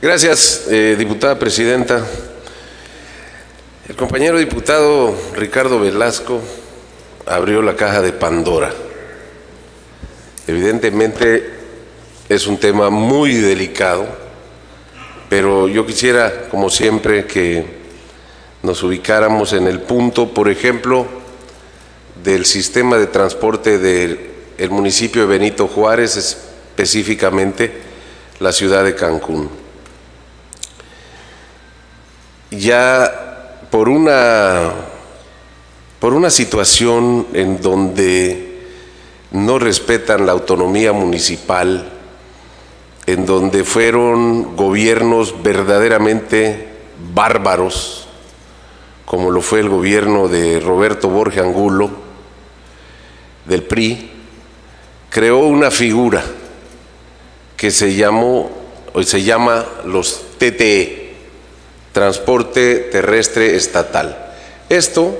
Gracias, eh, diputada presidenta. El compañero diputado Ricardo Velasco abrió la caja de Pandora. Evidentemente es un tema muy delicado, pero yo quisiera, como siempre, que nos ubicáramos en el punto, por ejemplo, del sistema de transporte del municipio de Benito Juárez, específicamente la ciudad de Cancún. Ya por una, por una situación en donde no respetan la autonomía municipal, en donde fueron gobiernos verdaderamente bárbaros, como lo fue el gobierno de Roberto Borges Angulo, del PRI, creó una figura que se llamó o se llama los TTE, Transporte Terrestre Estatal. Esto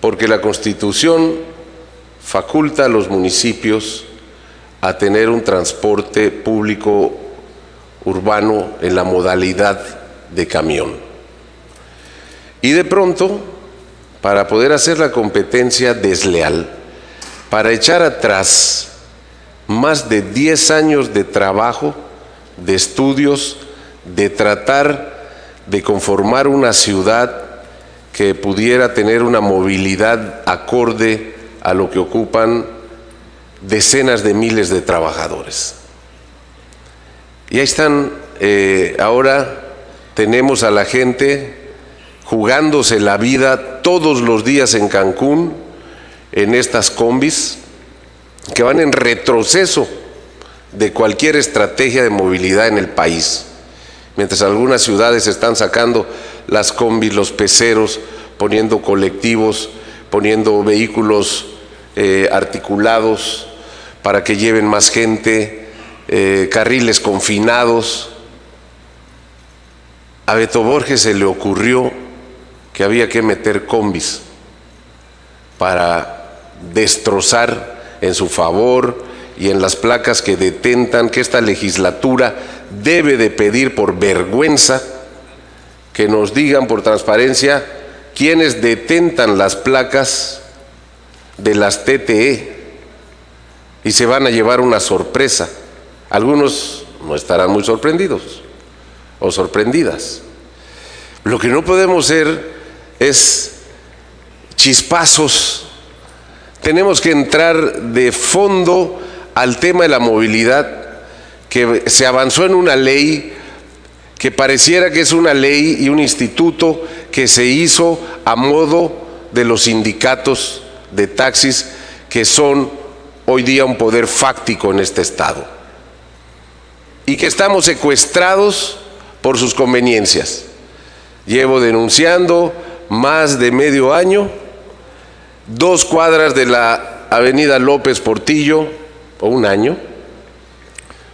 porque la Constitución faculta a los municipios a tener un transporte público urbano en la modalidad de camión. Y de pronto, para poder hacer la competencia desleal, para echar atrás más de 10 años de trabajo, de estudios, de tratar de conformar una ciudad que pudiera tener una movilidad acorde a lo que ocupan decenas de miles de trabajadores. Y ahí están, eh, ahora tenemos a la gente jugándose la vida todos los días en Cancún, en estas combis, que van en retroceso de cualquier estrategia de movilidad en el país. Mientras algunas ciudades están sacando las combis, los peceros, poniendo colectivos, poniendo vehículos eh, articulados, para que lleven más gente, eh, carriles confinados. A Beto Borges se le ocurrió que había que meter combis para destrozar en su favor y en las placas que detentan que esta legislatura debe de pedir por vergüenza que nos digan por transparencia quiénes detentan las placas de las TTE y se van a llevar una sorpresa. Algunos no estarán muy sorprendidos o sorprendidas. Lo que no podemos ser es chispazos. Tenemos que entrar de fondo al tema de la movilidad, que se avanzó en una ley que pareciera que es una ley y un instituto que se hizo a modo de los sindicatos de taxis que son hoy día un poder fáctico en este Estado y que estamos secuestrados por sus conveniencias. Llevo denunciando más de medio año dos cuadras de la avenida López Portillo, o un año,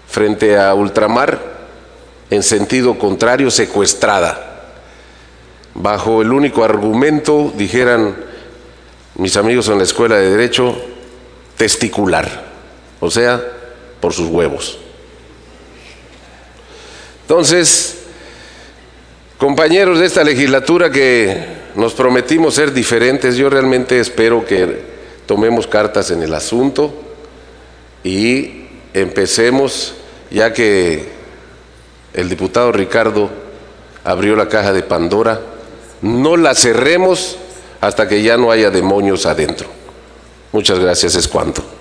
frente a Ultramar, en sentido contrario, secuestrada, bajo el único argumento, dijeran mis amigos en la Escuela de Derecho, testicular, o sea, por sus huevos. Entonces, compañeros de esta legislatura que nos prometimos ser diferentes, yo realmente espero que tomemos cartas en el asunto y empecemos, ya que el diputado Ricardo abrió la caja de Pandora, no la cerremos hasta que ya no haya demonios adentro. Muchas gracias, es cuanto.